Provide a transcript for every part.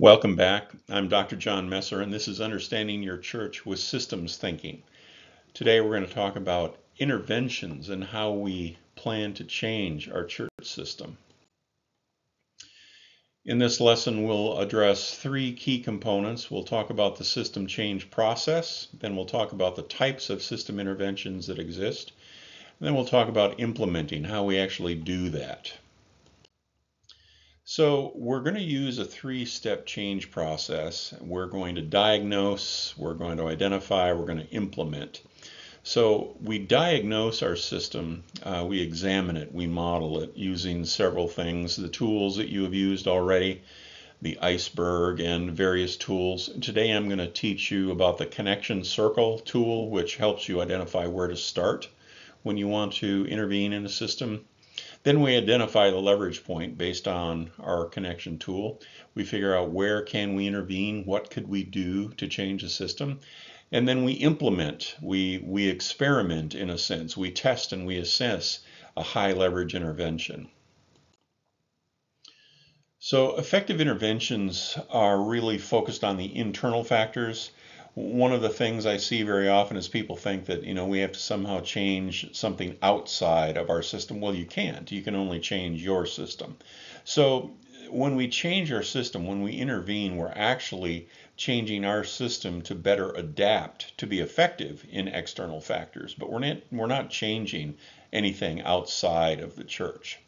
Welcome back. I'm Dr. John Messer, and this is Understanding Your Church with Systems Thinking. Today we're going to talk about interventions and how we plan to change our church system. In this lesson, we'll address three key components. We'll talk about the system change process, then we'll talk about the types of system interventions that exist, and then we'll talk about implementing, how we actually do that. So we're going to use a three-step change process. We're going to diagnose, we're going to identify, we're going to implement. So we diagnose our system, uh, we examine it, we model it using several things, the tools that you have used already, the iceberg and various tools. Today I'm going to teach you about the connection circle tool, which helps you identify where to start when you want to intervene in a system. Then we identify the leverage point based on our connection tool. We figure out where can we intervene, what could we do to change the system, and then we implement, we, we experiment in a sense, we test and we assess a high leverage intervention. So effective interventions are really focused on the internal factors one of the things I see very often is people think that you know we have to somehow change something outside of our system. Well, you can't. You can only change your system. So when we change our system, when we intervene, we're actually changing our system to better adapt to be effective in external factors. But we're not we're not changing anything outside of the church.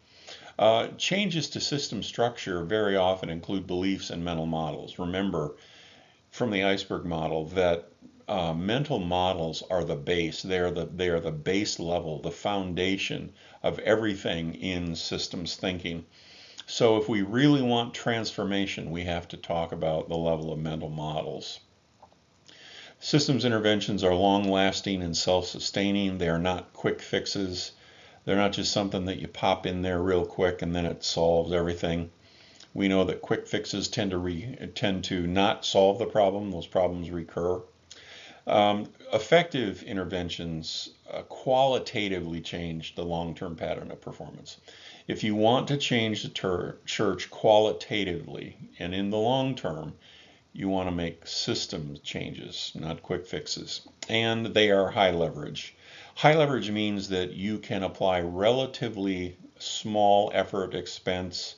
Uh, changes to system structure very often include beliefs and mental models. Remember, from the iceberg model that uh, mental models are the base. They are the they are the base level, the foundation of everything in systems thinking. So if we really want transformation, we have to talk about the level of mental models. Systems interventions are long lasting and self sustaining. They are not quick fixes. They're not just something that you pop in there real quick and then it solves everything. We know that quick fixes tend to re, tend to not solve the problem; those problems recur. Um, effective interventions uh, qualitatively change the long-term pattern of performance. If you want to change the church qualitatively and in the long term, you want to make system changes, not quick fixes. And they are high leverage. High leverage means that you can apply relatively small effort, expense,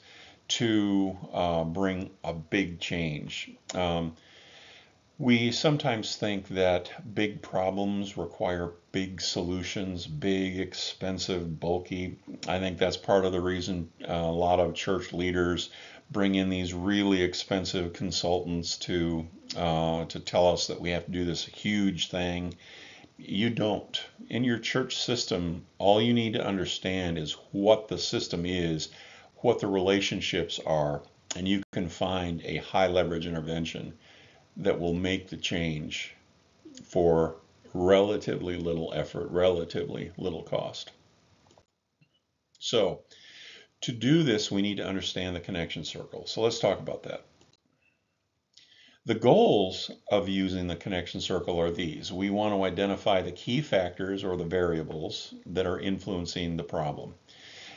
to uh, bring a big change. Um, we sometimes think that big problems require big solutions, big, expensive, bulky. I think that's part of the reason uh, a lot of church leaders bring in these really expensive consultants to uh, to tell us that we have to do this huge thing. You don't. In your church system, all you need to understand is what the system is what the relationships are, and you can find a high leverage intervention that will make the change for relatively little effort, relatively little cost. So, to do this, we need to understand the connection circle. So, let's talk about that. The goals of using the connection circle are these. We want to identify the key factors or the variables that are influencing the problem.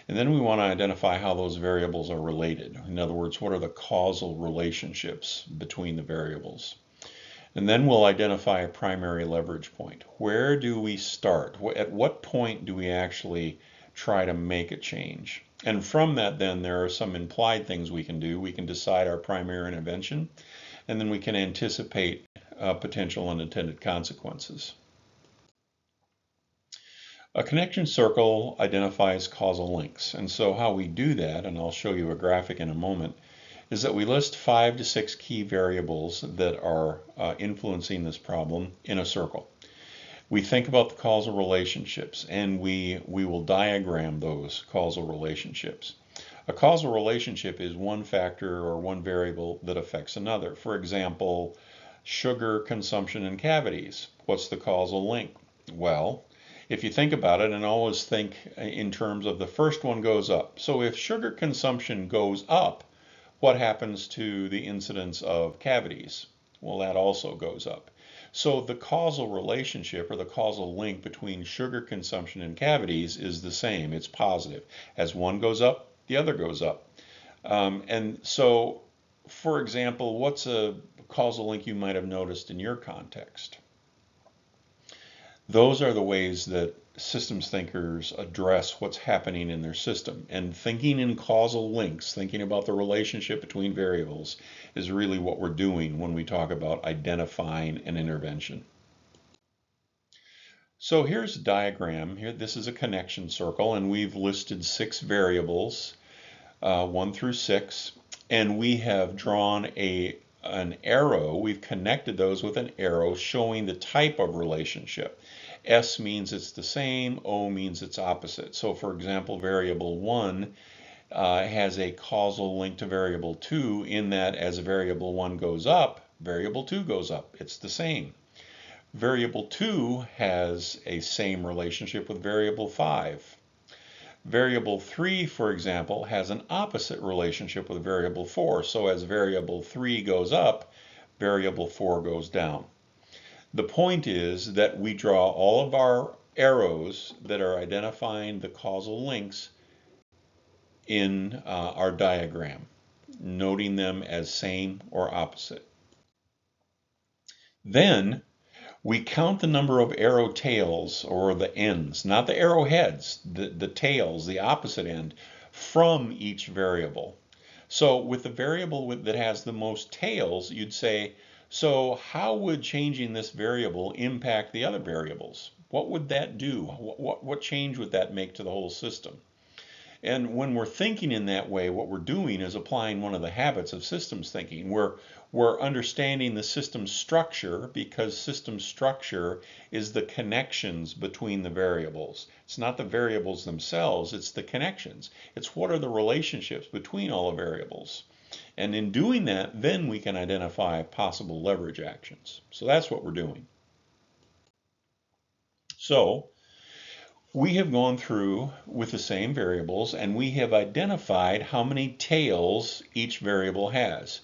And then we want to identify how those variables are related. In other words, what are the causal relationships between the variables? And then we'll identify a primary leverage point. Where do we start? At what point do we actually try to make a change? And from that, then, there are some implied things we can do. We can decide our primary intervention, and then we can anticipate uh, potential unintended consequences. A connection circle identifies causal links. And so how we do that, and I'll show you a graphic in a moment, is that we list five to six key variables that are uh, influencing this problem in a circle. We think about the causal relationships and we, we will diagram those causal relationships. A causal relationship is one factor or one variable that affects another. For example, sugar consumption in cavities. What's the causal link? Well, if you think about it and always think in terms of the first one goes up. So if sugar consumption goes up, what happens to the incidence of cavities? Well, that also goes up. So the causal relationship or the causal link between sugar consumption and cavities is the same. It's positive. As one goes up, the other goes up. Um, and so for example, what's a causal link you might have noticed in your context? Those are the ways that systems thinkers address what's happening in their system. And thinking in causal links, thinking about the relationship between variables, is really what we're doing when we talk about identifying an intervention. So here's a diagram. Here, this is a connection circle, and we've listed six variables, uh, one through six, and we have drawn a an arrow. We've connected those with an arrow showing the type of relationship. S means it's the same, O means it's opposite. So for example, variable 1 uh, has a causal link to variable 2 in that as variable 1 goes up, variable 2 goes up. It's the same. Variable 2 has a same relationship with variable 5. Variable 3, for example, has an opposite relationship with variable 4. So as variable 3 goes up, variable 4 goes down. The point is that we draw all of our arrows that are identifying the causal links in uh, our diagram, noting them as same or opposite. Then we count the number of arrow tails or the ends, not the arrow heads, the, the tails, the opposite end, from each variable. So with the variable that has the most tails, you'd say so how would changing this variable impact the other variables? What would that do? What, what, what change would that make to the whole system? And when we're thinking in that way, what we're doing is applying one of the habits of systems thinking. We're, we're understanding the system structure because system structure is the connections between the variables. It's not the variables themselves, it's the connections. It's what are the relationships between all the variables. And in doing that, then we can identify possible leverage actions. So that's what we're doing. So we have gone through with the same variables and we have identified how many tails each variable has.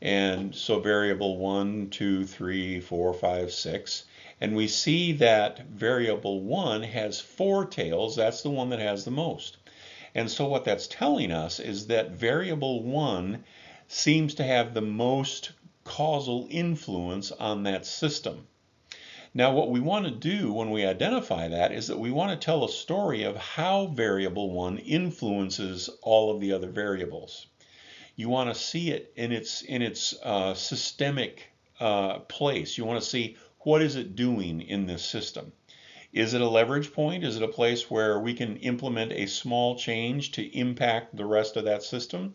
And so variable 1, 2, 3, 4, 5, 6. And we see that variable 1 has four tails. That's the one that has the most. And so what that's telling us is that variable 1 seems to have the most causal influence on that system. Now, what we want to do when we identify that is that we want to tell a story of how variable one influences all of the other variables. You want to see it in its in its uh, systemic uh, place. You want to see what is it doing in this system. Is it a leverage point? Is it a place where we can implement a small change to impact the rest of that system?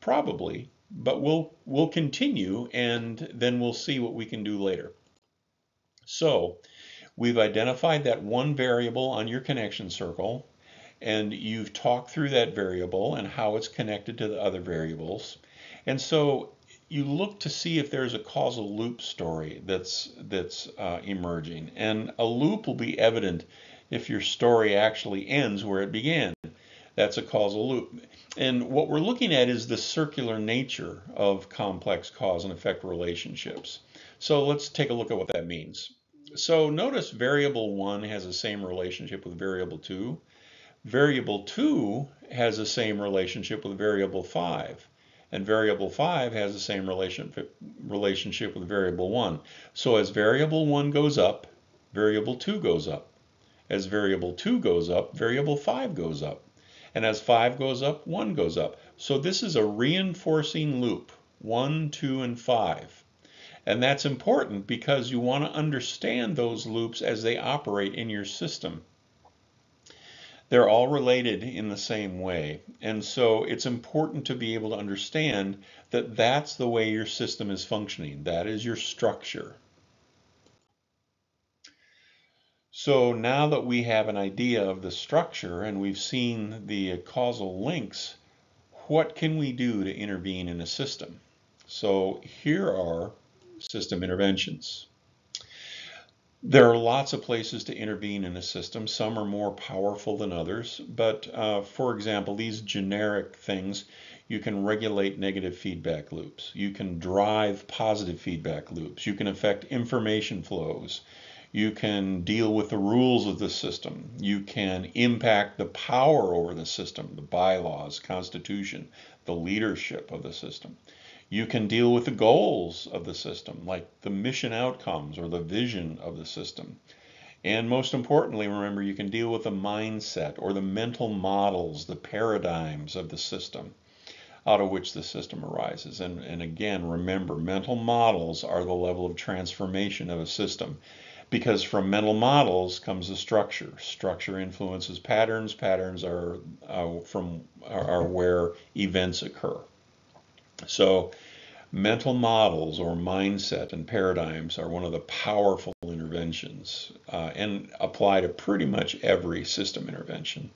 Probably but we'll we'll continue and then we'll see what we can do later. So we've identified that one variable on your connection circle and you've talked through that variable and how it's connected to the other variables. And so you look to see if there's a causal loop story that's that's uh, emerging. And a loop will be evident if your story actually ends where it began. That's a causal loop. And what we're looking at is the circular nature of complex cause and effect relationships. So let's take a look at what that means. So notice variable 1 has the same relationship with variable 2. Variable 2 has the same relationship with variable 5. And variable 5 has the same relationship with variable 1. So as variable 1 goes up, variable 2 goes up. As variable 2 goes up, variable 5 goes up. And as 5 goes up, 1 goes up. So this is a reinforcing loop, 1, 2, and 5. And that's important because you want to understand those loops as they operate in your system. They're all related in the same way. And so it's important to be able to understand that that's the way your system is functioning. That is your structure. So now that we have an idea of the structure and we've seen the causal links, what can we do to intervene in a system? So here are system interventions. There are lots of places to intervene in a system. Some are more powerful than others, but uh, for example, these generic things, you can regulate negative feedback loops. You can drive positive feedback loops. You can affect information flows You can deal with the rules of the system. You can impact the power over the system, the bylaws, constitution, the leadership of the system. You can deal with the goals of the system, like the mission outcomes or the vision of the system. And most importantly, remember, you can deal with the mindset or the mental models, the paradigms of the system out of which the system arises. And, and again, remember, mental models are the level of transformation of a system because from mental models comes the structure. Structure influences patterns. Patterns are uh, from are where events occur. So, mental models or mindset and paradigms are one of the powerful interventions uh, and apply to pretty much every system intervention.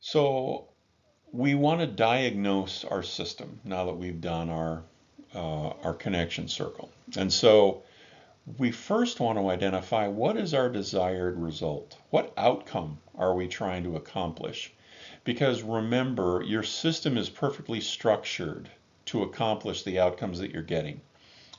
So, we want to diagnose our system now that we've done our uh, our connection circle. And so we first want to identify what is our desired result? What outcome are we trying to accomplish? Because remember, your system is perfectly structured to accomplish the outcomes that you're getting.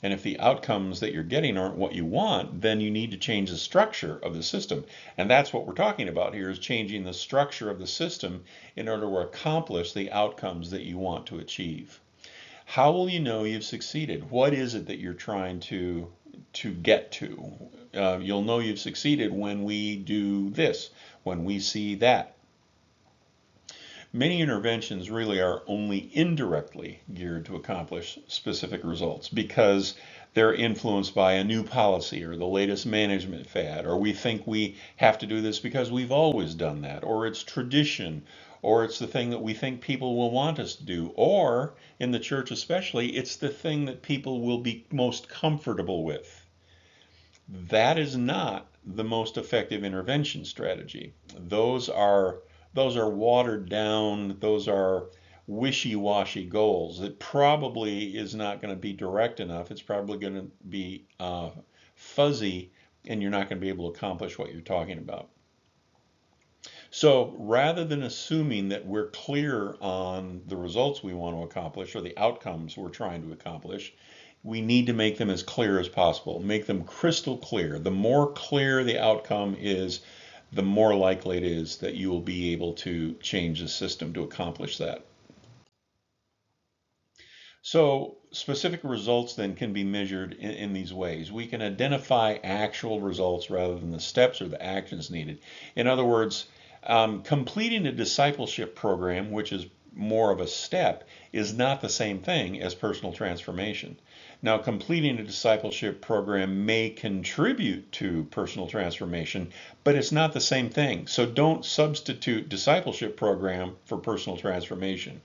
And if the outcomes that you're getting aren't what you want, then you need to change the structure of the system. And that's what we're talking about here is changing the structure of the system in order to accomplish the outcomes that you want to achieve. How will you know you've succeeded? What is it that you're trying to to get to? Uh, you'll know you've succeeded when we do this, when we see that. Many interventions really are only indirectly geared to accomplish specific results because they're influenced by a new policy or the latest management fad, or we think we have to do this because we've always done that, or it's tradition, or it's the thing that we think people will want us to do, or in the church especially, it's the thing that people will be most comfortable with. That is not the most effective intervention strategy. Those are those are watered down, those are wishy-washy goals. It probably is not going to be direct enough. It's probably going to be uh, fuzzy, and you're not going to be able to accomplish what you're talking about. So rather than assuming that we're clear on the results we want to accomplish or the outcomes we're trying to accomplish, we need to make them as clear as possible. Make them crystal clear. The more clear the outcome is, the more likely it is that you will be able to change the system to accomplish that. So specific results then can be measured in, in, these ways. We can identify actual results rather than the steps or the actions needed. In other words, um, completing a discipleship program, which is more of a step, is not the same thing as personal transformation. Now, completing a discipleship program may contribute to personal transformation, but it's not the same thing. So don't substitute discipleship program for personal transformation.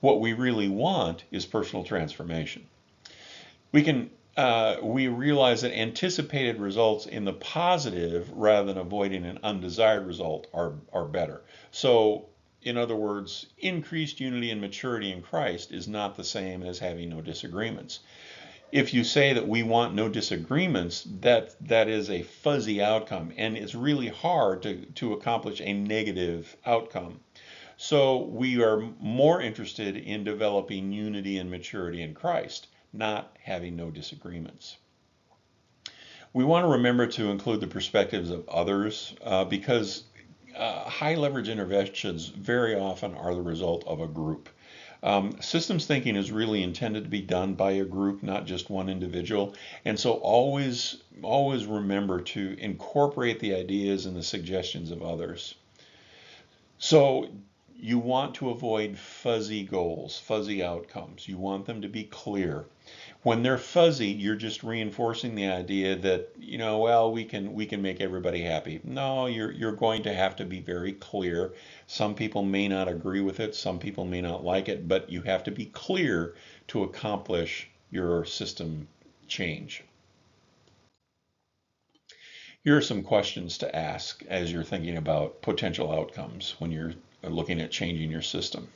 What we really want is personal transformation. We can uh, we realize that anticipated results in the positive rather than avoiding an undesired result are, are better. So, in other words, increased unity and maturity in Christ is not the same as having no disagreements if you say that we want no disagreements, that that is a fuzzy outcome, and it's really hard to, to accomplish a negative outcome. So we are more interested in developing unity and maturity in Christ, not having no disagreements. We want to remember to include the perspectives of others uh, because uh, high leverage interventions very often are the result of a group. Um, systems thinking is really intended to be done by a group, not just one individual. And so always, always remember to incorporate the ideas and the suggestions of others. So you want to avoid fuzzy goals, fuzzy outcomes. You want them to be clear when they're fuzzy, you're just reinforcing the idea that, you know, well, we can we can make everybody happy. No, you're you're going to have to be very clear. Some people may not agree with it, some people may not like it, but you have to be clear to accomplish your system change. Here are some questions to ask as you're thinking about potential outcomes when you're looking at changing your system.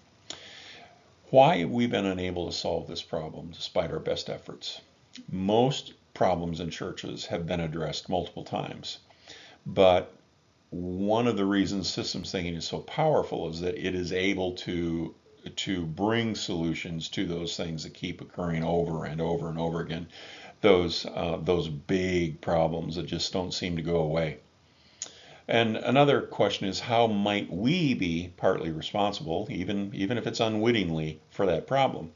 Why have we been unable to solve this problem despite our best efforts? Most problems in churches have been addressed multiple times, but one of the reasons systems thinking is so powerful is that it is able to to bring solutions to those things that keep occurring over and over and over again. those uh, those big problems that just don't seem to go away. And another question is how might we be partly responsible, even even if it's unwittingly, for that problem?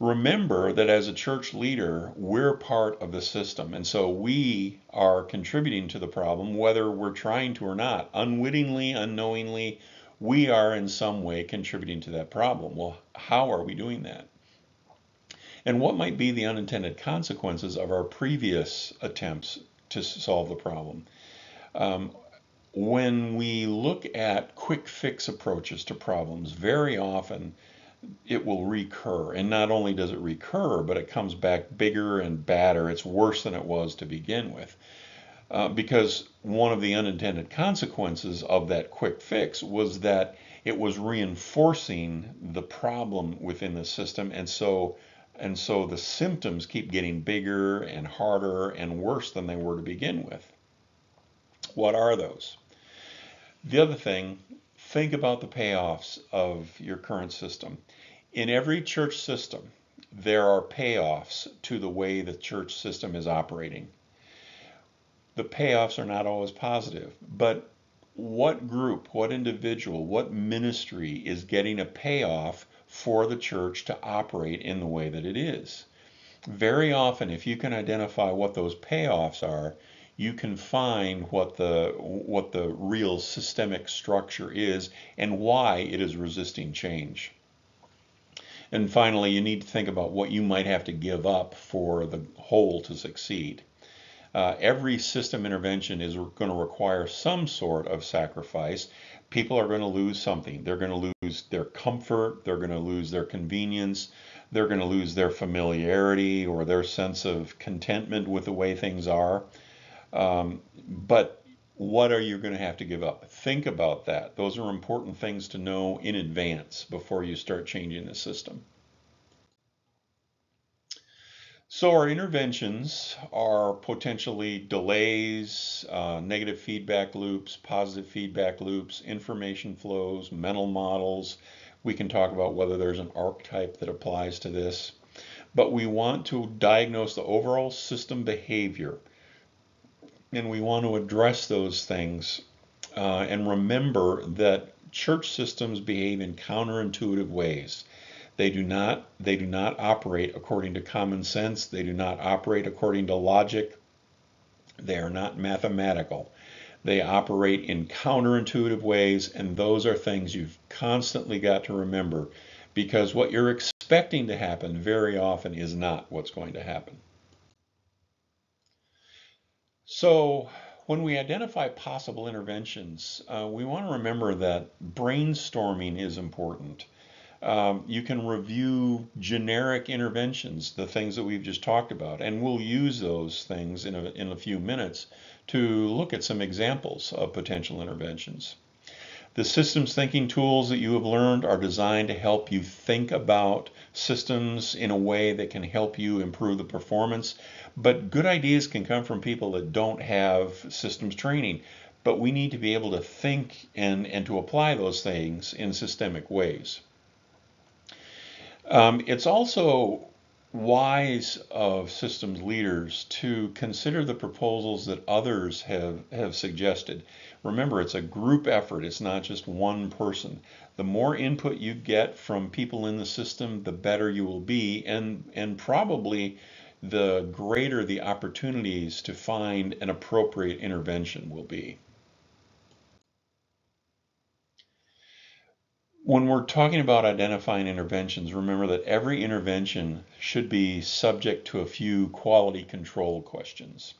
Remember that as a church leader, we're part of the system, and so we are contributing to the problem, whether we're trying to or not, unwittingly, unknowingly. We are in some way contributing to that problem. Well, how are we doing that? and what might be the unintended consequences of our previous attempts to solve the problem. Um, when we look at quick fix approaches to problems, very often it will recur. And not only does it recur, but it comes back bigger and badder. It's worse than it was to begin with. Uh, because one of the unintended consequences of that quick fix was that it was reinforcing the problem within the system. And so and so the symptoms keep getting bigger and harder and worse than they were to begin with. What are those? The other thing, think about the payoffs of your current system. In every church system, there are payoffs to the way the church system is operating. The payoffs are not always positive, but what group, what individual, what ministry is getting a payoff for the church to operate in the way that it is. Very often, if you can identify what those payoffs are, you can find what the what the real systemic structure is and why it is resisting change. And finally, you need to think about what you might have to give up for the whole to succeed. Uh, every system intervention is going to require some sort of sacrifice, people are going to lose something. They're going to lose their comfort, they're going to lose their convenience, they're going to lose their familiarity or their sense of contentment with the way things are. Um, but what are you going to have to give up? Think about that. Those are important things to know in advance before you start changing the system. So our interventions are potentially delays, uh, negative feedback loops, positive feedback loops, information flows, mental models. We can talk about whether there's an archetype that applies to this. But we want to diagnose the overall system behavior. And we want to address those things uh, and remember that church systems behave in counterintuitive ways. They do not they do not operate according to common sense. They do not operate according to logic. They are not mathematical. They operate in counterintuitive ways, and those are things you've constantly got to remember because what you're expecting to happen very often is not what's going to happen. So, when we identify possible interventions, uh, we want to remember that brainstorming is important. Um, you can review generic interventions, the things that we've just talked about, and we'll use those things in a, in a few minutes to look at some examples of potential interventions. The systems thinking tools that you have learned are designed to help you think about systems in a way that can help you improve the performance. But good ideas can come from people that don't have systems training. But we need to be able to think and, and to apply those things in systemic ways. Um, it's also wise of systems leaders to consider the proposals that others have, have suggested. Remember, it's a group effort, it's not just one person. The more input you get from people in the system, the better you will be, and, and probably the greater the opportunities to find an appropriate intervention will be. When we're talking about identifying interventions, remember that every intervention should be subject to a few quality control questions,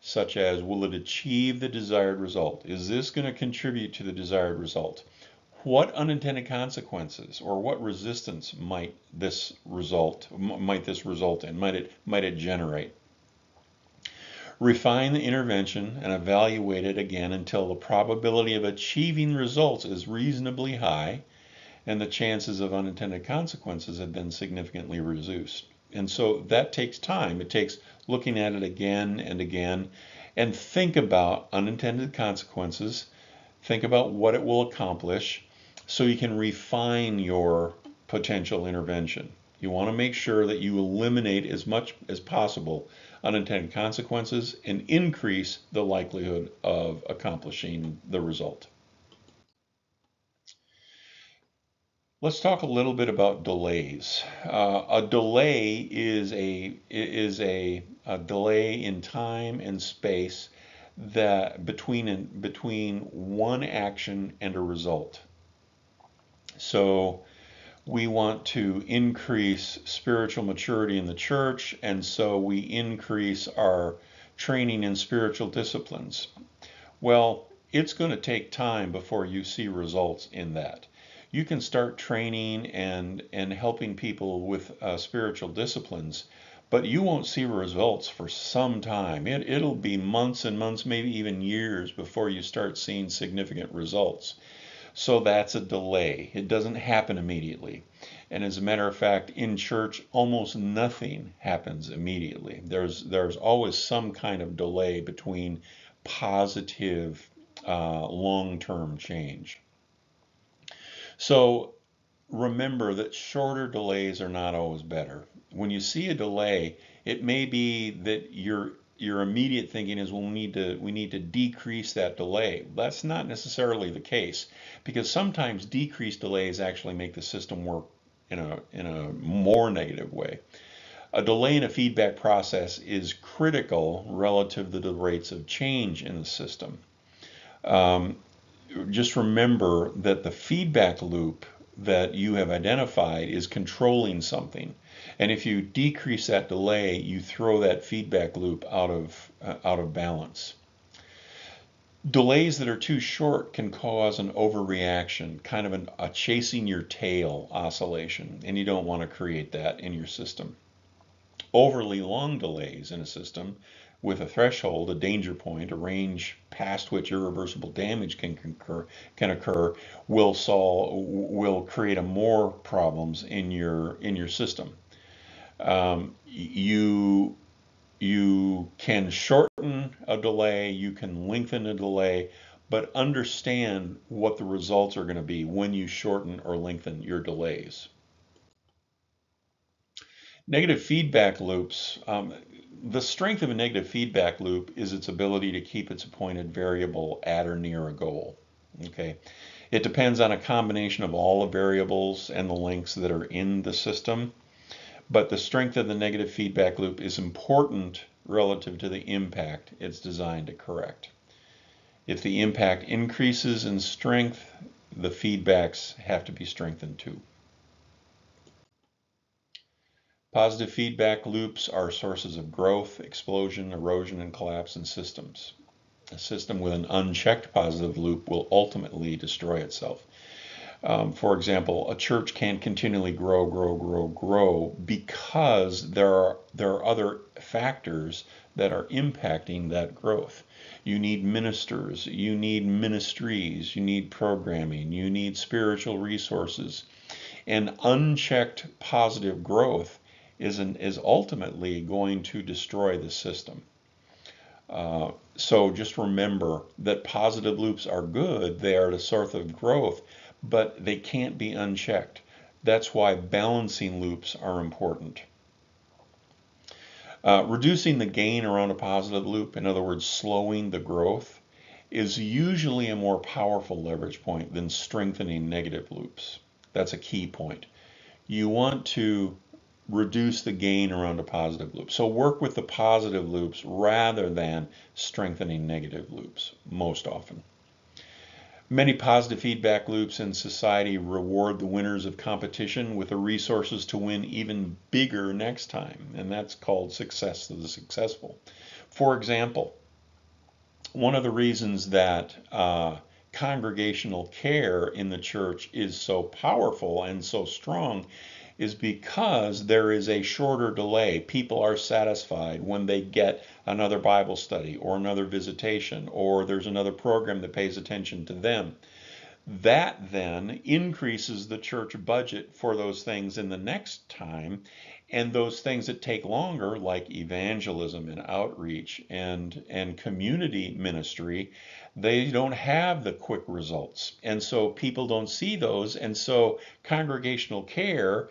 such as will it achieve the desired result? Is this going to contribute to the desired result? What unintended consequences or what resistance might this result might this result in? Might it might it generate? Refine the intervention and evaluate it again until the probability of achieving results is reasonably high and the chances of unintended consequences have been significantly reduced. And so that takes time. It takes looking at it again and again and think about unintended consequences, think about what it will accomplish so you can refine your potential intervention. You want to make sure that you eliminate as much as possible unintended consequences and increase the likelihood of accomplishing the result. Let's talk a little bit about delays. Uh, a delay is a is a, a, delay in time and space that between between one action and a result. So we want to increase spiritual maturity in the church, and so we increase our training in spiritual disciplines. Well, it's going to take time before you see results in that. You can start training and and helping people with uh, spiritual disciplines but you won't see results for some time. It, it'll be months and months maybe even years before you start seeing significant results so that's a delay. It doesn't happen immediately. And as a matter of fact in church almost nothing happens immediately. There's there's always some kind of delay between positive uh, long-term change. So remember that shorter delays are not always better. When you see a delay, it may be that your your immediate thinking is well, we need to we need to decrease that delay. That's not necessarily the case because sometimes decreased delays actually make the system work in a in a more negative way. A delay in a feedback process is critical relative to the rates of change in the system. Um, just remember that the feedback loop that you have identified is controlling something. And if you decrease that delay, you throw that feedback loop out of, uh, out of balance. Delays that are too short can cause an overreaction, kind of an, a chasing your tail oscillation, and you don't want to create that in your system. Overly long delays in a system with a threshold, a danger point, a range past which irreversible damage can concur, can occur, will solve will create more problems in your in your system. Um, you you can shorten a delay, you can lengthen a delay, but understand what the results are going to be when you shorten or lengthen your delays. Negative feedback loops. Um, the strength of a negative feedback loop is its ability to keep its appointed variable at or near a goal. Okay, it depends on a combination of all the variables and the links that are in the system, but the strength of the negative feedback loop is important relative to the impact it's designed to correct. If the impact increases in strength, the feedbacks have to be strengthened too. Positive feedback loops are sources of growth, explosion, erosion, and collapse in systems. A system with an unchecked positive loop will ultimately destroy itself. Um, for example, a church can't continually grow, grow, grow, grow because there are there are other factors that are impacting that growth. You need ministers, you need ministries, you need programming, you need spiritual resources. And unchecked positive growth is, an, is ultimately going to destroy the system. Uh, so just remember that positive loops are good. They are the source of growth, but they can't be unchecked. That's why balancing loops are important. Uh, reducing the gain around a positive loop, in other words, slowing the growth, is usually a more powerful leverage point than strengthening negative loops. That's a key point. You want to reduce the gain around a positive loop. So work with the positive loops rather than strengthening negative loops most often. Many positive feedback loops in society reward the winners of competition with the resources to win even bigger next time, and that's called success of the successful. For example, one of the reasons that uh, congregational care in the church is so powerful and so strong is because there is a shorter delay. People are satisfied when they get another Bible study or another visitation or there's another program that pays attention to them. That then increases the church budget for those things in the next time. And those things that take longer, like evangelism and outreach and, and community ministry, they don't have the quick results. And so people don't see those. And so congregational care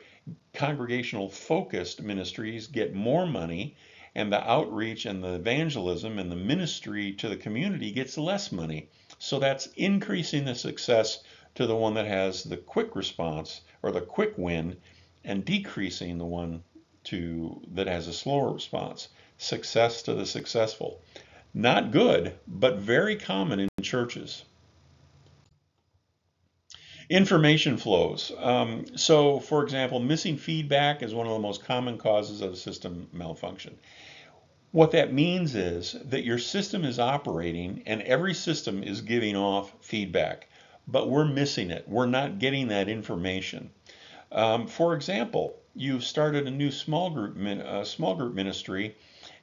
congregational focused ministries get more money, and the outreach and the evangelism and the ministry to the community gets less money. So that's increasing the success to the one that has the quick response or the quick win and decreasing the one to that has a slower response. Success to the successful. Not good, but very common in churches. Information flows. Um, so, for example, missing feedback is one of the most common causes of system malfunction. What that means is that your system is operating and every system is giving off feedback, but we're missing it. We're not getting that information. Um, for example, you've started a new small group, uh, small group ministry,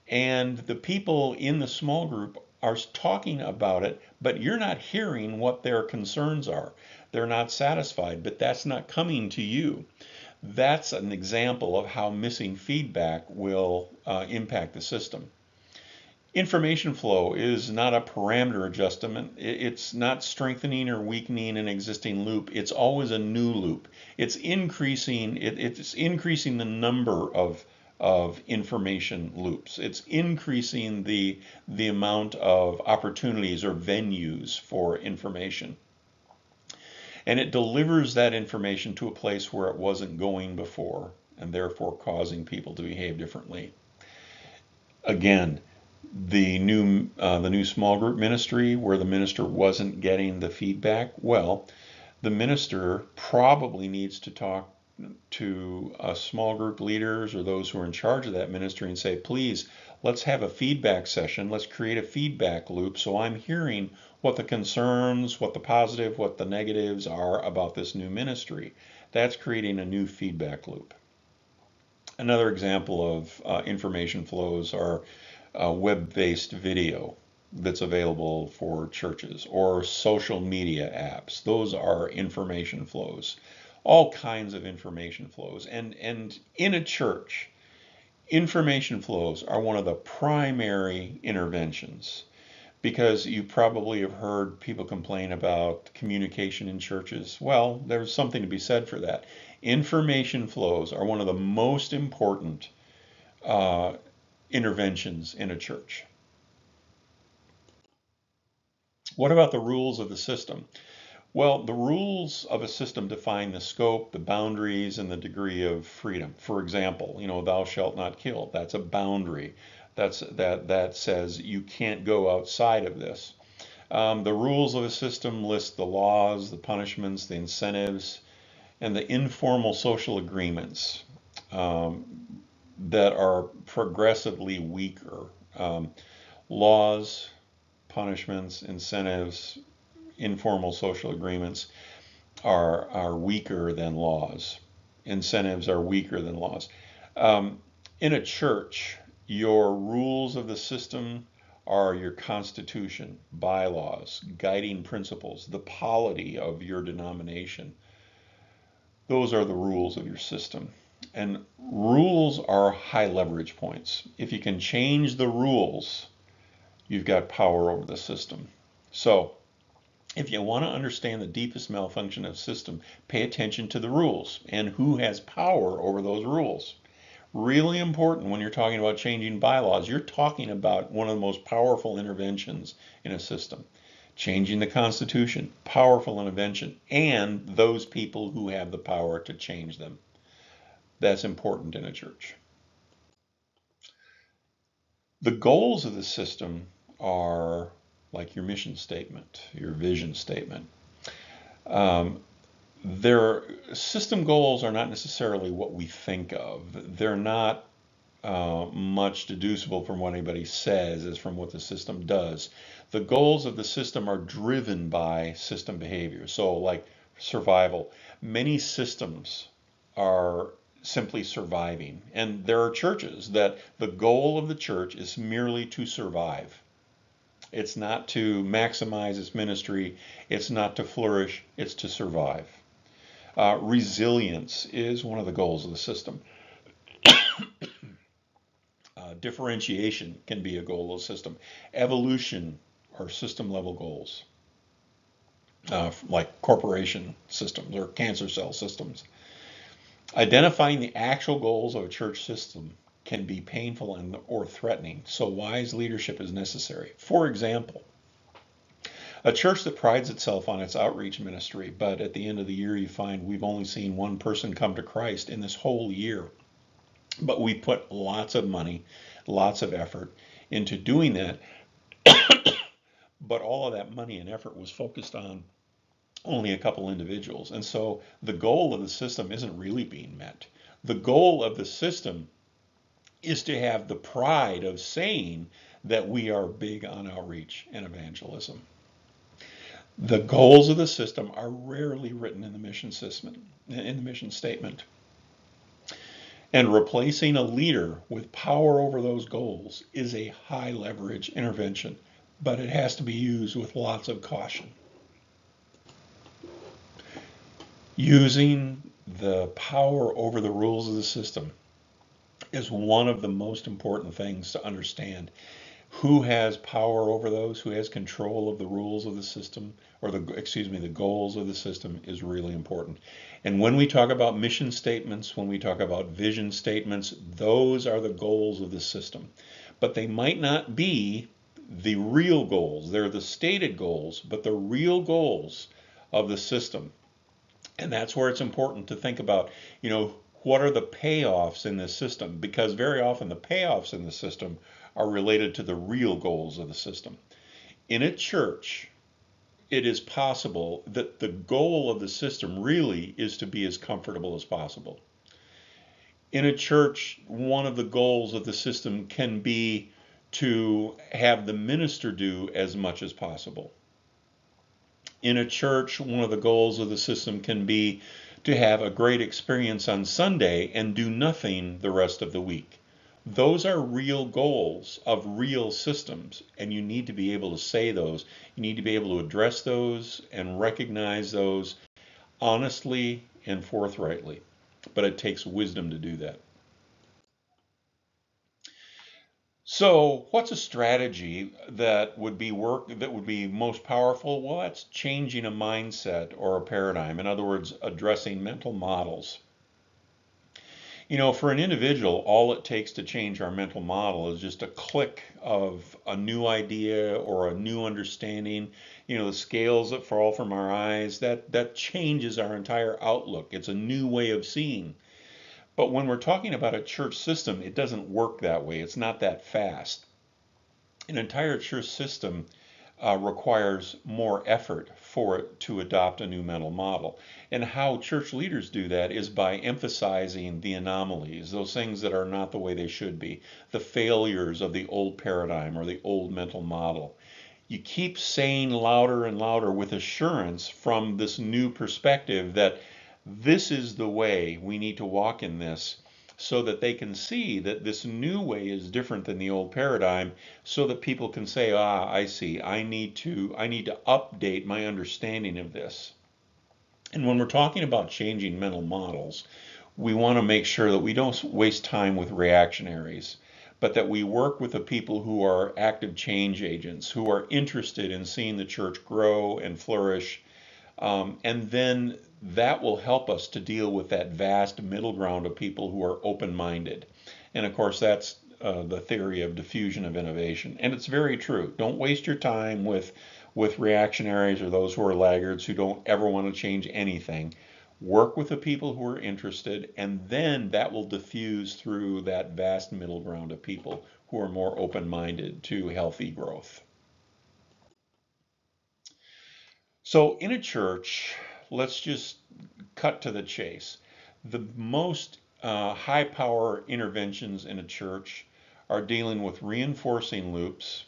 and the people in the small group are talking about it, but you're not hearing what their concerns are. They're not satisfied, but that's not coming to you. That's an example of how missing feedback will uh, impact the system. Information flow is not a parameter adjustment. It's not strengthening or weakening an existing loop. It's always a new loop. It's increasing. It, it's increasing the number of of information loops. It's increasing the the amount of opportunities or venues for information. And it delivers that information to a place where it wasn't going before, and therefore causing people to behave differently. Again, the new uh, the new small group ministry where the minister wasn't getting the feedback well the minister probably needs to talk to a small group leaders or those who are in charge of that ministry and say please let's have a feedback session let's create a feedback loop so i'm hearing what the concerns what the positive what the negatives are about this new ministry that's creating a new feedback loop another example of uh, information flows are uh, web-based video that's available for churches or social media apps. Those are information flows, all kinds of information flows. And, and in a church, information flows are one of the primary interventions because you probably have heard people complain about communication in churches. Well, there's something to be said for that. Information flows are one of the most important uh, interventions in a church. What about the rules of the system? Well, the rules of a system define the scope, the boundaries, and the degree of freedom. For example, you know, thou shalt not kill. That's a boundary. That's that that says you can't go outside of this. Um, the rules of a system list the laws, the punishments, the incentives, and the informal social agreements. Um, that are progressively weaker. Um, laws, punishments, incentives, informal social agreements are, are weaker than laws. Incentives are weaker than laws. Um, in a church, your rules of the system are your constitution, bylaws, guiding principles, the polity of your denomination. Those are the rules of your system. And rules are high leverage points. If you can change the rules, you've got power over the system. So, if you want to understand the deepest malfunction of system, pay attention to the rules and who has power over those rules. Really important when you're talking about changing bylaws. You're talking about one of the most powerful interventions in a system. Changing the Constitution, powerful intervention, and those people who have the power to change them that's important in a church. The goals of the system are like your mission statement, your vision statement. Um, their system goals are not necessarily what we think of. They're not uh, much deducible from what anybody says as from what the system does. The goals of the system are driven by system behavior. So, like survival, many systems are simply surviving. And there are churches that the goal of the church is merely to survive. It's not to maximize its ministry, it's not to flourish, it's to survive. Uh, resilience is one of the goals of the system. uh, differentiation can be a goal of the system. Evolution are system level goals, uh, like corporation systems or cancer cell systems. Identifying the actual goals of a church system can be painful and or threatening, so wise leadership is necessary. For example, a church that prides itself on its outreach ministry, but at the end of the year you find we've only seen one person come to Christ in this whole year. But we put lots of money, lots of effort into doing that. but all of that money and effort was focused on only a couple individuals. And so the goal of the system isn't really being met. The goal of the system is to have the pride of saying that we are big on outreach and evangelism. The goals of the system are rarely written in the mission system, in the mission statement. And replacing a leader with power over those goals is a high leverage intervention, but it has to be used with lots of caution. Using the power over the rules of the system is one of the most important things to understand who has power over those, who has control of the rules of the system, or the, excuse me, the goals of the system is really important. And when we talk about mission statements, when we talk about vision statements, those are the goals of the system. But they might not be the real goals. They're the stated goals, but the real goals of the system. And that's where it's important to think about, you know, what are the payoffs in this system? Because very often the payoffs in the system are related to the real goals of the system. In a church, it is possible that the goal of the system really is to be as comfortable as possible. In a church, one of the goals of the system can be to have the minister do as much as possible. In a church, one of the goals of the system can be to have a great experience on Sunday and do nothing the rest of the week. Those are real goals of real systems, and you need to be able to say those. You need to be able to address those and recognize those honestly and forthrightly. But it takes wisdom to do that. So, what's a strategy that would be work that would be most powerful? Well, that's changing a mindset or a paradigm. In other words, addressing mental models. You know, for an individual, all it takes to change our mental model is just a click of a new idea or a new understanding. You know, the scales that fall from our eyes, that, that changes our entire outlook. It's a new way of seeing. But when we're talking about a church system, it doesn't work that way. It's not that fast. An entire church system uh, requires more effort for it to adopt a new mental model. And how church leaders do that is by emphasizing the anomalies, those things that are not the way they should be, the failures of the old paradigm or the old mental model. You keep saying louder and louder with assurance from this new perspective that this is the way we need to walk in this so that they can see that this new way is different than the old paradigm so that people can say ah i see. I need to i need to update my understanding of this. And when we're talking about changing mental models we want to make sure that we don't waste time with reactionaries but that we work with the people who are active change agents who are interested in seeing the church grow and flourish um, and then that will help us to deal with that vast middle ground of people who are open minded. And of course, that's uh, the theory of diffusion of innovation. And it's very true. Don't waste your time with, with reactionaries or those who are laggards who don't ever want to change anything. Work with the people who are interested, and then that will diffuse through that vast middle ground of people who are more open minded to healthy growth. So, in a church, let's just cut to the chase. The most uh, high power interventions in a church are dealing with reinforcing loops,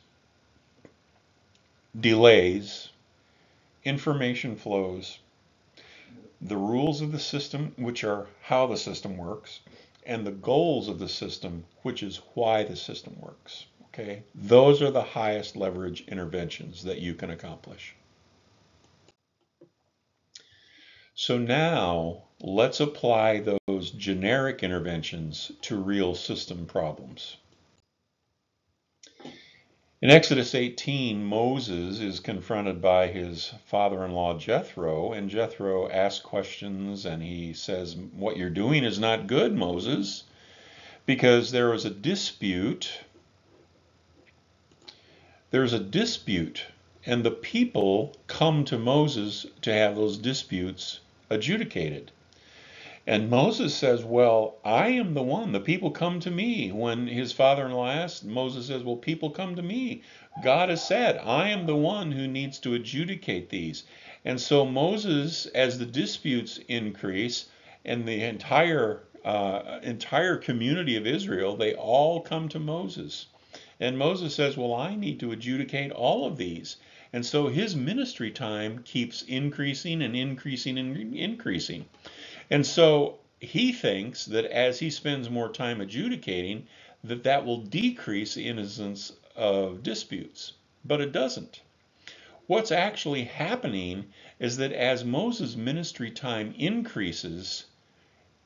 delays, information flows, the rules of the system, which are how the system works, and the goals of the system, which is why the system works. Okay, those are the highest leverage interventions that you can accomplish. So now let's apply those generic interventions to real system problems. In Exodus 18, Moses is confronted by his father in law Jethro, and Jethro asks questions and he says, What you're doing is not good, Moses, because there was a dispute. There's a dispute, and the people come to Moses to have those disputes adjudicated. And Moses says, Well, I am the one. The people come to me. When his father in law asked, Moses says, Well, people come to me. God has said, I am the one who needs to adjudicate these. And so Moses, as the disputes increase, and the entire uh, entire community of Israel, they all come to Moses. And Moses says, Well, I need to adjudicate all of these. And so his ministry time keeps increasing and increasing and increasing. And so he thinks that as he spends more time adjudicating, that that will decrease the innocence of disputes. But it doesn't. What's actually happening is that as Moses' ministry time increases,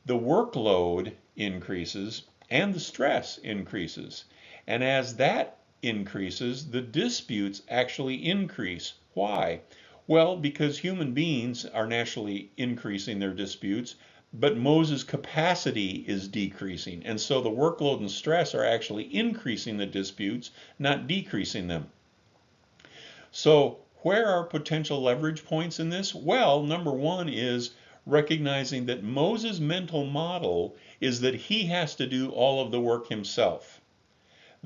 the workload increases and the stress increases. And as that increases, the disputes actually increase. Why? Well, because human beings are naturally increasing their disputes, but Moses' capacity is decreasing. And so the workload and stress are actually increasing the disputes, not decreasing them. So, where are potential leverage points in this? Well, number one is recognizing that Moses' mental model is that he has to do all of the work himself.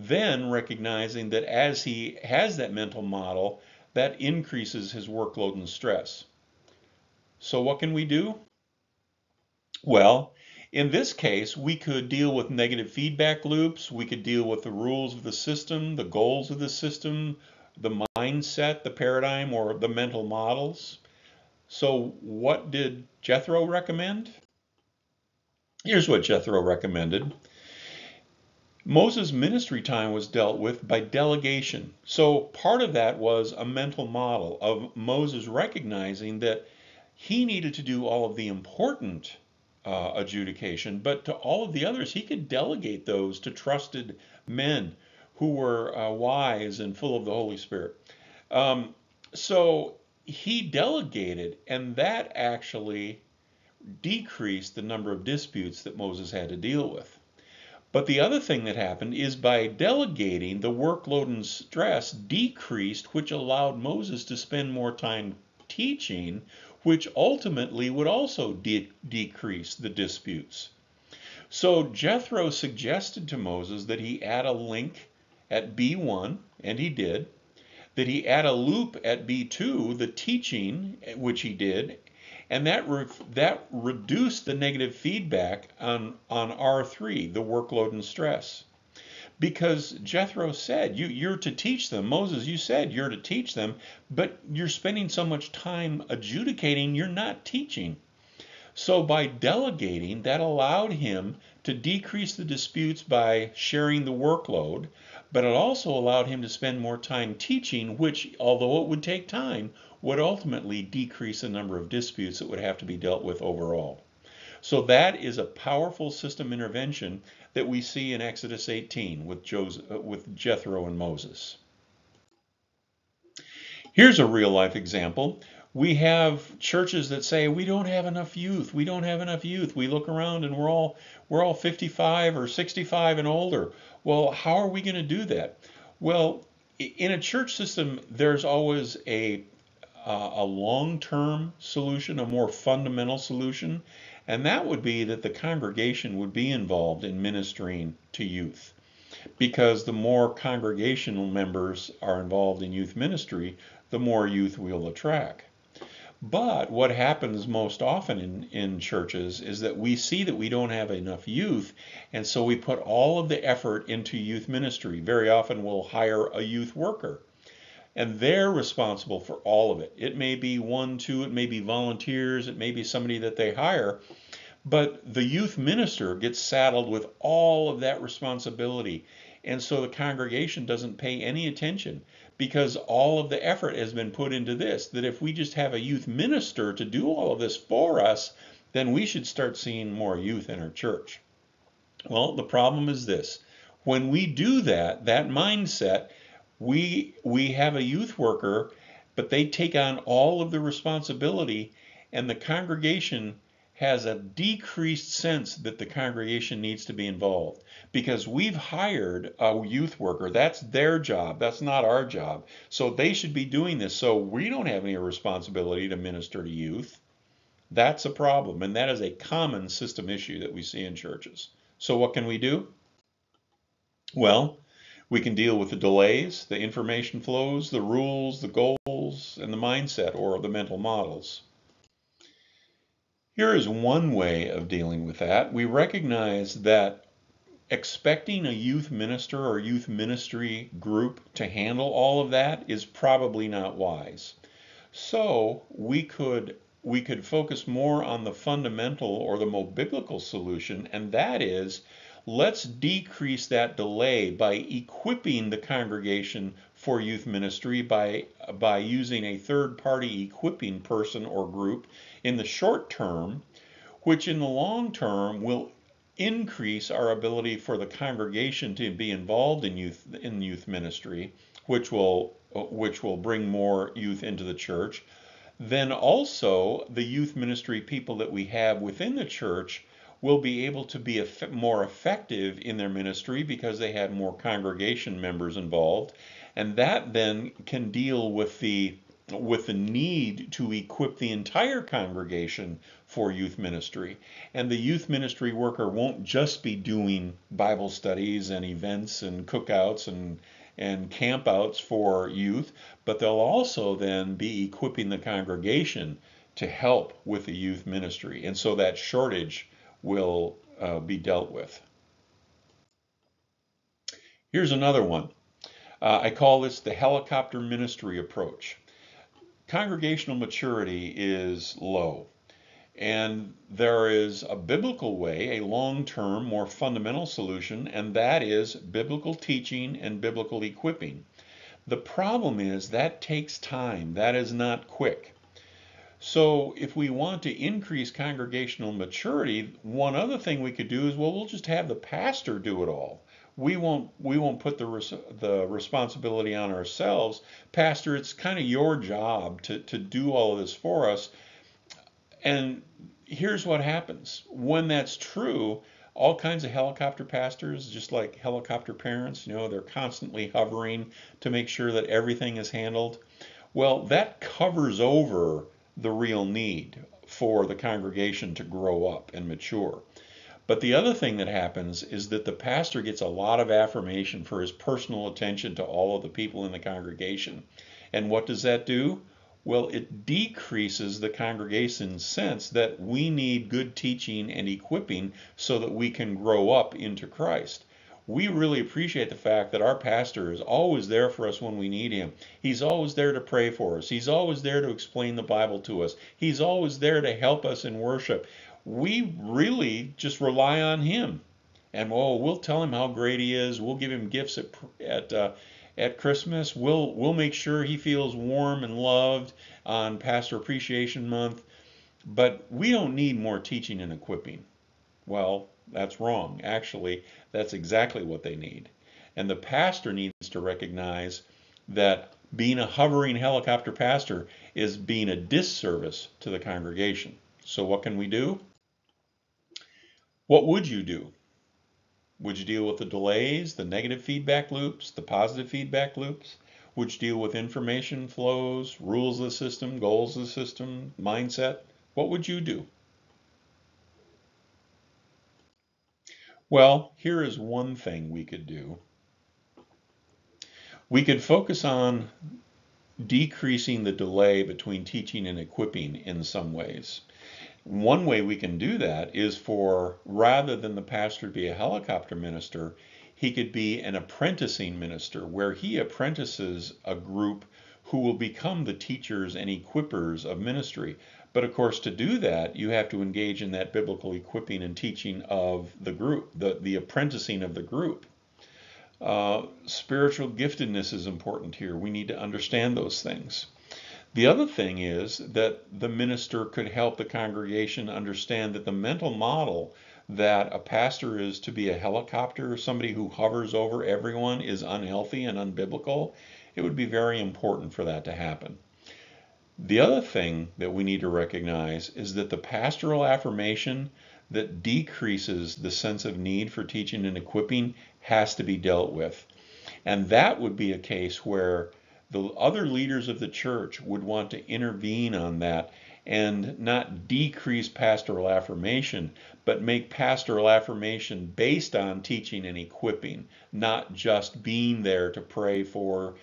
Then recognizing that as he has that mental model, that increases his workload and stress. So what can we do? Well, in this case, we could deal with negative feedback loops. We could deal with the rules of the system, the goals of the system, the mindset, the paradigm, or the mental models. So what did Jethro recommend? Here's what Jethro recommended. Moses' ministry time was dealt with by delegation. So part of that was a mental model of Moses recognizing that he needed to do all of the important uh, adjudication, but to all of the others, he could delegate those to trusted men who were uh, wise and full of the Holy Spirit. Um, so he delegated, and that actually decreased the number of disputes that Moses had to deal with. But the other thing that happened is by delegating, the workload and stress decreased, which allowed Moses to spend more time teaching, which ultimately would also de decrease the disputes. So Jethro suggested to Moses that he add a link at B1, and he did, that he add a loop at B2, the teaching, eh, which he did, and that re that reduced the negative feedback on on R3, the workload and stress. Because Jethro said, you, you're to teach them. Moses, you said you're to teach them, but you're spending so much time adjudicating, you're not teaching. So by delegating, that allowed him to decrease the disputes by sharing the workload, but it also allowed him to spend more time teaching, which, although it would take time, would ultimately decrease the number of disputes that would have to be dealt with overall. So that is a powerful system intervention that we see in Exodus 18 with, Joseph, with Jethro and Moses. Here's a real life example. We have churches that say we don't have enough youth. We don't have enough youth. We look around and we're all we're all 55 or 65 and older. Well, how are we going to do that? Well, in a church system, there's always a uh, a long-term solution, a more fundamental solution, and that would be that the congregation would be involved in ministering to youth. Because the more congregational members are involved in youth ministry, the more youth we'll attract. But what happens most often in, in churches is that we see that we don't have enough youth, and so we put all of the effort into youth ministry. Very often we'll hire a youth worker and they're responsible for all of it. It may be one, two, it may be volunteers, it may be somebody that they hire, but the youth minister gets saddled with all of that responsibility. And so the congregation doesn't pay any attention because all of the effort has been put into this. That if we just have a youth minister to do all of this for us, then we should start seeing more youth in our church. Well, the problem is this when we do that, that mindset, We we have a youth worker, but they take on all of the responsibility, and the congregation has a decreased sense that the congregation needs to be involved because we've hired a youth worker. That's their job. That's not our job. So they should be doing this. So we don't have any responsibility to minister to youth. That's a problem. And that is a common system issue that we see in churches. So what can we do? Well, we can deal with the delays, the information flows, the rules, the goals, and the mindset or the mental models. Here is one way of dealing with that. We recognize that expecting a youth minister or youth ministry group to handle all of that is probably not wise. So we could we could focus more on the fundamental or the more biblical solution, and that is let's decrease that delay by equipping the congregation for youth ministry by by using a third party equipping person or group in the short term, which in the long term will increase our ability for the congregation to be involved in youth in youth ministry, which will which will bring more youth into the church. Then also the youth ministry people that we have within the church will be able to be more effective in their ministry because they have more congregation members involved and that then can deal with the with the need to equip the entire congregation for youth ministry. And the youth ministry worker won't just be doing Bible studies and events and cookouts and and campouts for youth, but they'll also then be equipping the congregation to help with the youth ministry. And so that shortage will uh, be dealt with. Here's another one. Uh, I call this the helicopter ministry approach congregational maturity is low. And there is a biblical way, a long term, more fundamental solution, and that is biblical teaching and biblical equipping. The problem is that takes time, that is not quick. So, if we want to increase congregational maturity, one other thing we could do is well, we'll just have the pastor do it all. We won't we won't put the res, the responsibility on ourselves. Pastor it's kind of your job to to do all of this for us. And here's what happens. When that's true all kinds of helicopter pastors just like helicopter parents you know they're constantly hovering to make sure that everything is handled. Well that covers over the real need for the congregation to grow up and mature but the other thing that happens is that the pastor gets a lot of affirmation for his personal attention to all of the people in the congregation. And what does that do? Well, it decreases the congregation's sense that we need good teaching and equipping so that we can grow up into Christ. We really appreciate the fact that our pastor is always there for us when we need him. He's always there to pray for us. He's always there to explain the Bible to us. He's always there to help us in worship we really just rely on him. And oh, we'll tell him how great he is. We'll give him gifts at at uh, at Christmas. We'll we'll make sure he feels warm and loved on Pastor Appreciation Month. But we don't need more teaching and equipping. Well, that's wrong. Actually, that's exactly what they need. And the pastor needs to recognize that being a hovering helicopter pastor is being a disservice to the congregation. So what can we do? What would you do? Would you deal with the delays, the negative feedback loops, the positive feedback loops? Would you deal with information flows, rules of the system, goals of the system, mindset? What would you do? Well, here is one thing we could do. We could focus on decreasing the delay between teaching and equipping in some ways. One way we can do that is for rather than the pastor be a helicopter minister, he could be an apprenticing minister where he apprentices a group who will become the teachers and equippers of ministry. But of course, to do that, you have to engage in that biblical equipping and teaching of the group, the, the apprenticing of the group. Uh, spiritual giftedness is important here. We need to understand those things. The other thing is that the minister could help the congregation understand that the mental model that a pastor is to be a helicopter, or somebody who hovers over everyone, is unhealthy and unbiblical, it would be very important for that to happen. The other thing that we need to recognize is that the pastoral affirmation that decreases the sense of need for teaching and equipping has to be dealt with. And that would be a case where the other leaders of the church would want to intervene on that and not decrease pastoral affirmation, but make pastoral affirmation based on teaching and equipping, not just being there to pray for,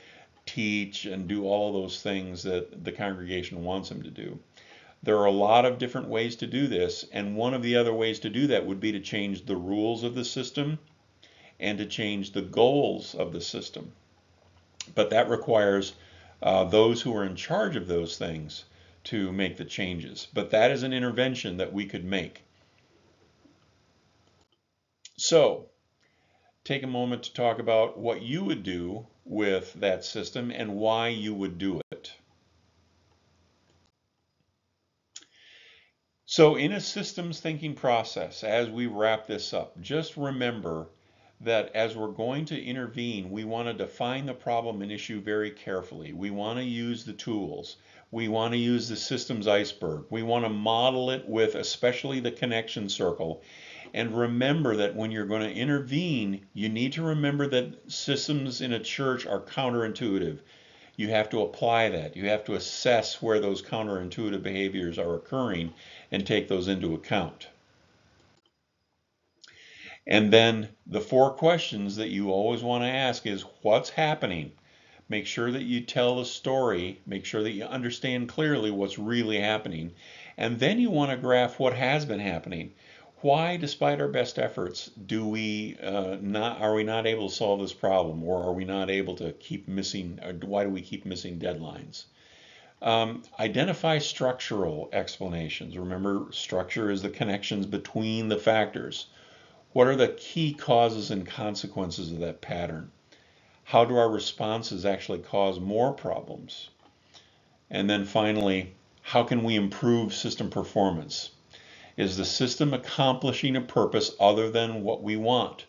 teach, and do all those things that the congregation wants them to do. There are a lot of different ways to do this, and one of the other ways to do that would be to change the rules of the system and to change the goals of the system. But that requires uh, those who are in charge of those things to make the changes. But that is an intervention that we could make. So, take a moment to talk about what you would do with that system and why you would do it. So, in a systems thinking process, as we wrap this up, just remember that as we're going to intervene, we want to define the problem and issue very carefully. We want to use the tools. We want to use the systems iceberg. We want to model it with especially the connection circle. And remember that when you're going to intervene, you need to remember that systems in a church are counterintuitive. You have to apply that. You have to assess where those counterintuitive behaviors are occurring and take those into account. And then the four questions that you always want to ask is what's happening? Make sure that you tell the story, make sure that you understand clearly what's really happening. And then you want to graph what has been happening. Why, despite our best efforts, do we uh, not are we not able to solve this problem, or are we not able to keep missing? why do we keep missing deadlines? Um, identify structural explanations. Remember, structure is the connections between the factors. What are the key causes and consequences of that pattern? How do our responses actually cause more problems? And then finally, how can we improve system performance? Is the system accomplishing a purpose other than what we want?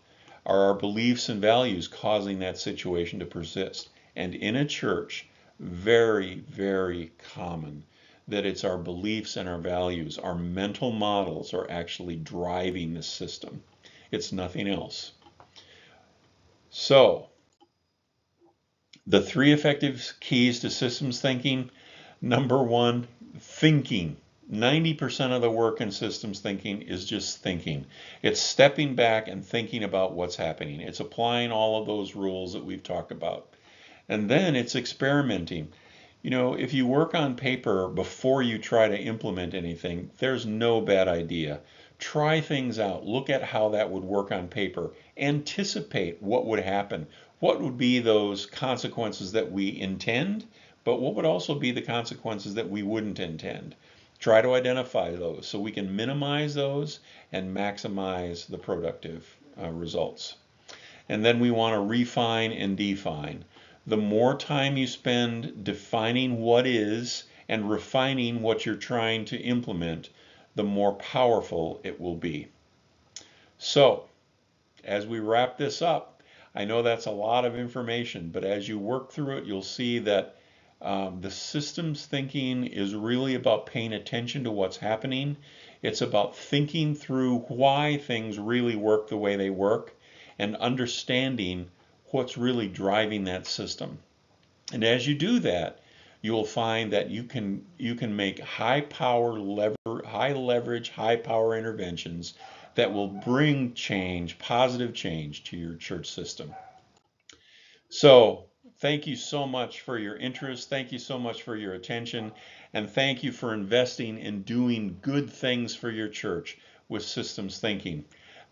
Are our beliefs and values causing that situation to persist? And in a church, very, very common that it's our beliefs and our values, our mental models are actually driving the system. It's nothing else. So, the three effective keys to systems thinking. Number one, thinking. 90% of the work in systems thinking is just thinking. It's stepping back and thinking about what's happening. It's applying all of those rules that we've talked about. And then it's experimenting. You know, if you work on paper before you try to implement anything, there's no bad idea. Try things out. Look at how that would work on paper. Anticipate what would happen what would be those consequences that we intend, but what would also be the consequences that we wouldn't intend? Try to identify those so we can minimize those and maximize the productive uh, results. And then we want to refine and define. The more time you spend defining what is and refining what you're trying to implement, the more powerful it will be. So, as we wrap this up, I know that's a lot of information, but as you work through it, you'll see that um, the systems thinking is really about paying attention to what's happening. It's about thinking through why things really work the way they work and understanding what's really driving that system. And as you do that, you will find that you can you can make high power lever high leverage high power interventions that will bring change, positive change to your church system. So, thank you so much for your interest. Thank you so much for your attention. And thank you for investing in doing good things for your church with systems thinking.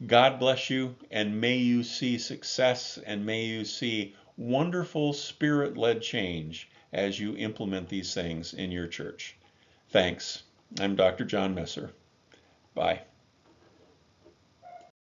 God bless you, and may you see success and may you see wonderful spirit led change as you implement these things in your church. Thanks. I'm Dr. John Messer. Bye.